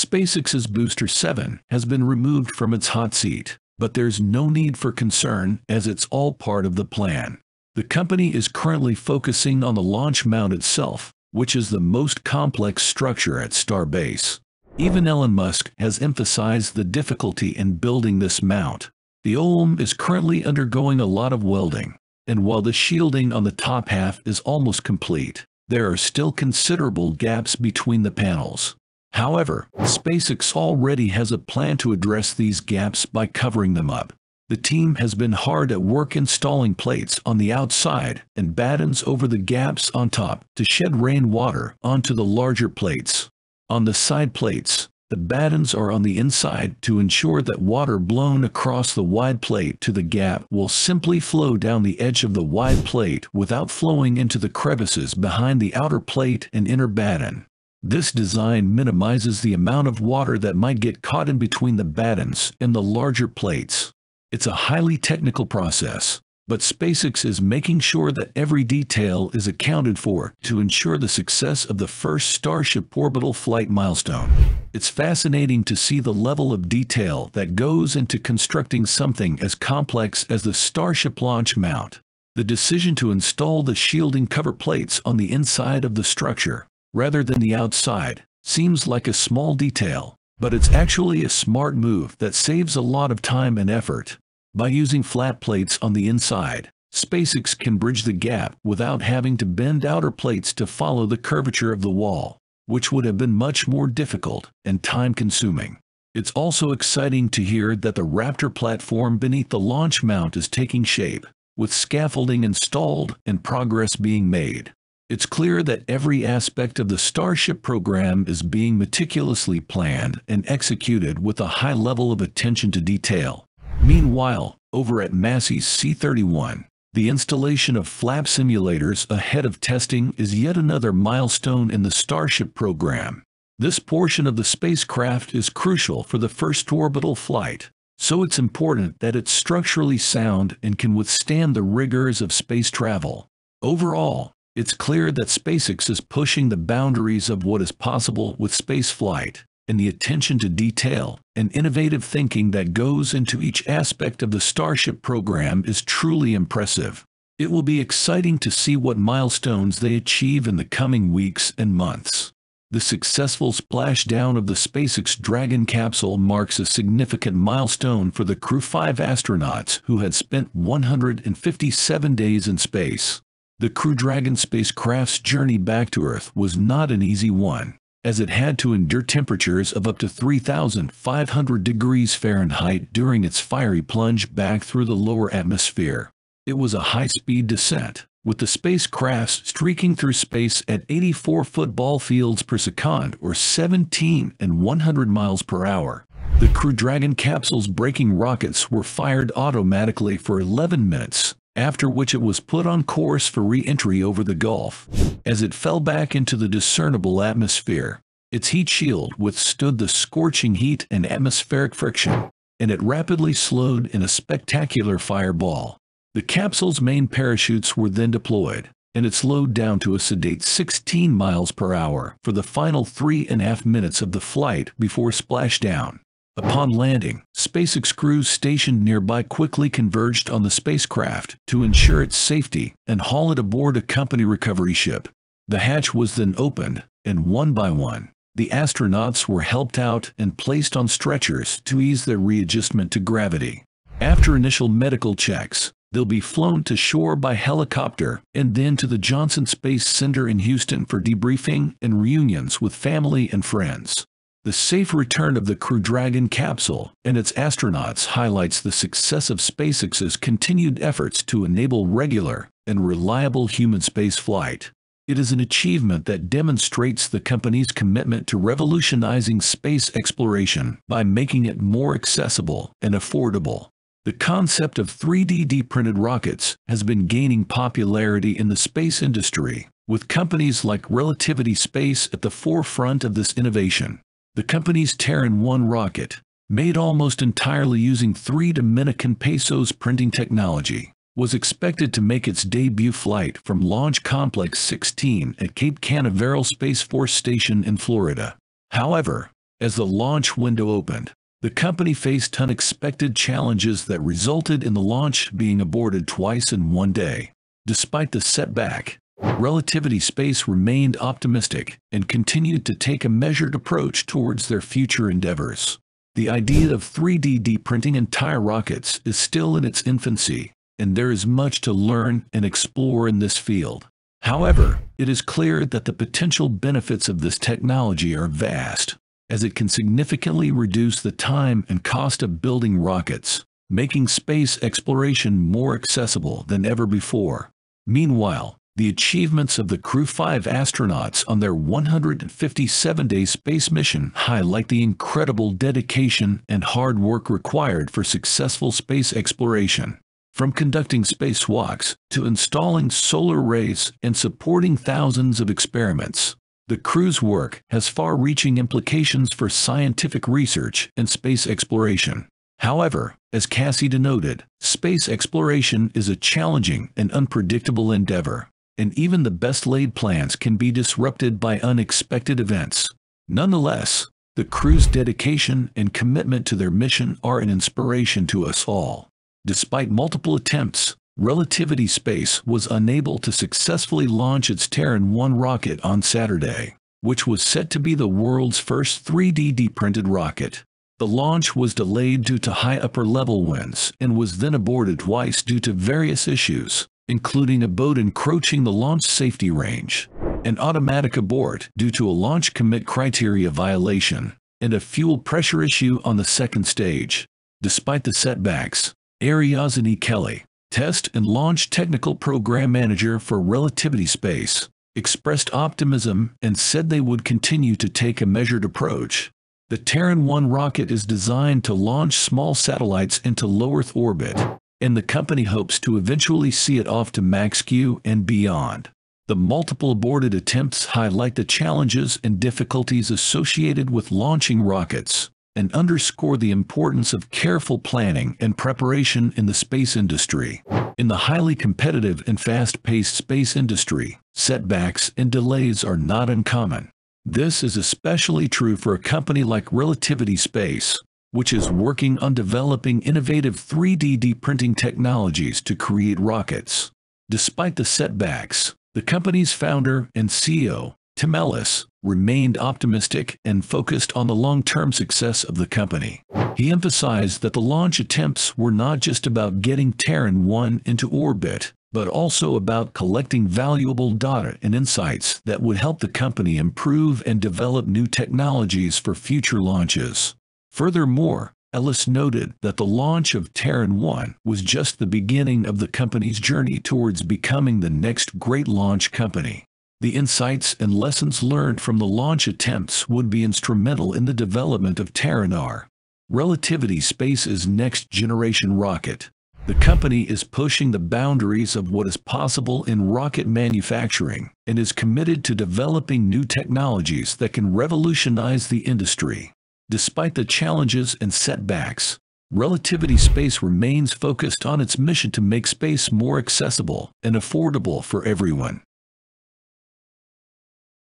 SpaceX's Booster 7 has been removed from its hot seat, but there's no need for concern as it's all part of the plan. The company is currently focusing on the launch mount itself, which is the most complex structure at Starbase. Even Elon Musk has emphasized the difficulty in building this mount. The OLM is currently undergoing a lot of welding, and while the shielding on the top half is almost complete, there are still considerable gaps between the panels. However, SpaceX already has a plan to address these gaps by covering them up. The team has been hard at work installing plates on the outside and battens over the gaps on top to shed rainwater onto the larger plates. On the side plates, the battens are on the inside to ensure that water blown across the wide plate to the gap will simply flow down the edge of the wide plate without flowing into the crevices behind the outer plate and inner batten. This design minimizes the amount of water that might get caught in between the battens and the larger plates. It's a highly technical process, but SpaceX is making sure that every detail is accounted for to ensure the success of the first Starship orbital flight milestone. It's fascinating to see the level of detail that goes into constructing something as complex as the Starship launch mount. The decision to install the shielding cover plates on the inside of the structure, rather than the outside, seems like a small detail, but it's actually a smart move that saves a lot of time and effort. By using flat plates on the inside, SpaceX can bridge the gap without having to bend outer plates to follow the curvature of the wall, which would have been much more difficult and time-consuming. It's also exciting to hear that the Raptor platform beneath the launch mount is taking shape, with scaffolding installed and progress being made. It's clear that every aspect of the Starship program is being meticulously planned and executed with a high level of attention to detail. Meanwhile, over at Massey's C-31, the installation of flap simulators ahead of testing is yet another milestone in the Starship program. This portion of the spacecraft is crucial for the first orbital flight, so it's important that it's structurally sound and can withstand the rigors of space travel. Overall, it's clear that SpaceX is pushing the boundaries of what is possible with spaceflight, and the attention to detail and innovative thinking that goes into each aspect of the Starship program is truly impressive. It will be exciting to see what milestones they achieve in the coming weeks and months. The successful splashdown of the SpaceX Dragon capsule marks a significant milestone for the Crew 5 astronauts who had spent 157 days in space. The Crew Dragon spacecraft's journey back to Earth was not an easy one, as it had to endure temperatures of up to 3,500 degrees Fahrenheit during its fiery plunge back through the lower atmosphere. It was a high-speed descent, with the spacecraft streaking through space at 84 football fields per second or 17 and 100 miles per hour. The Crew Dragon capsule's braking rockets were fired automatically for 11 minutes, after which it was put on course for re-entry over the Gulf. As it fell back into the discernible atmosphere, its heat shield withstood the scorching heat and atmospheric friction, and it rapidly slowed in a spectacular fireball. The capsule's main parachutes were then deployed, and it slowed down to a sedate 16 miles per hour for the final three and a half minutes of the flight before splashdown. Upon landing, SpaceX crews stationed nearby quickly converged on the spacecraft to ensure its safety and haul it aboard a company recovery ship. The hatch was then opened, and one by one, the astronauts were helped out and placed on stretchers to ease their readjustment to gravity. After initial medical checks, they'll be flown to shore by helicopter and then to the Johnson Space Center in Houston for debriefing and reunions with family and friends. The safe return of the Crew Dragon capsule and its astronauts highlights the success of SpaceX's continued efforts to enable regular and reliable human spaceflight. It is an achievement that demonstrates the company's commitment to revolutionizing space exploration by making it more accessible and affordable. The concept of 3D printed rockets has been gaining popularity in the space industry, with companies like Relativity Space at the forefront of this innovation. The company's Terran 1 rocket, made almost entirely using three Dominican pesos printing technology, was expected to make its debut flight from Launch Complex 16 at Cape Canaveral Space Force Station in Florida. However, As the launch window opened, the company faced unexpected challenges that resulted in the launch being aborted twice in one day. Despite the setback, Relativity Space remained optimistic and continued to take a measured approach towards their future endeavors. The idea of 3D printing entire rockets is still in its infancy, and there is much to learn and explore in this field. However, it is clear that the potential benefits of this technology are vast, as it can significantly reduce the time and cost of building rockets, making space exploration more accessible than ever before. Meanwhile, the achievements of the Crew 5 astronauts on their 157-day space mission highlight the incredible dedication and hard work required for successful space exploration. From conducting spacewalks to installing solar arrays and supporting thousands of experiments, the crew's work has far-reaching implications for scientific research and space exploration. However, as Cassada noted, space exploration is a challenging and unpredictable endeavor and even the best laid plans can be disrupted by unexpected events. Nonetheless, the crew's dedication and commitment to their mission are an inspiration to us all. Despite multiple attempts, Relativity Space was unable to successfully launch its Terran 1 rocket on Saturday, which was set to be the world's first 3D printed rocket. The launch was delayed due to high upper level winds and was then aborted twice due to various issues, including a boat encroaching the launch safety range, an automatic abort due to a launch commit criteria violation, and a fuel pressure issue on the second stage. Despite the setbacks, Ariadne Kelly, test and launch technical program manager for Relativity Space, expressed optimism and said they would continue to take a measured approach. The Terran 1 rocket is designed to launch small satellites into low Earth orbit, and the company hopes to eventually see it off to Max-Q and beyond. The multiple aborted attempts highlight the challenges and difficulties associated with launching rockets and underscore the importance of careful planning and preparation in the space industry. In the highly competitive and fast-paced space industry, setbacks and delays are not uncommon. This is especially true for a company like Relativity Space, which is working on developing innovative 3D printing technologies to create rockets. Despite the setbacks, the company's founder and CEO, Tim Ellis, remained optimistic and focused on the long-term success of the company. He emphasized that the launch attempts were not just about getting Terran 1 into orbit, but also about collecting valuable data and insights that would help the company improve and develop new technologies for future launches. Furthermore, Ellis noted that the launch of Terran 1 was just the beginning of the company's journey towards becoming the next great launch company. The insights and lessons learned from the launch attempts would be instrumental in the development of Terran R, Relativity Space's next-generation rocket. The company is pushing the boundaries of what is possible in rocket manufacturing and is committed to developing new technologies that can revolutionize the industry. Despite the challenges and setbacks, Relativity Space remains focused on its mission to make space more accessible and affordable for everyone.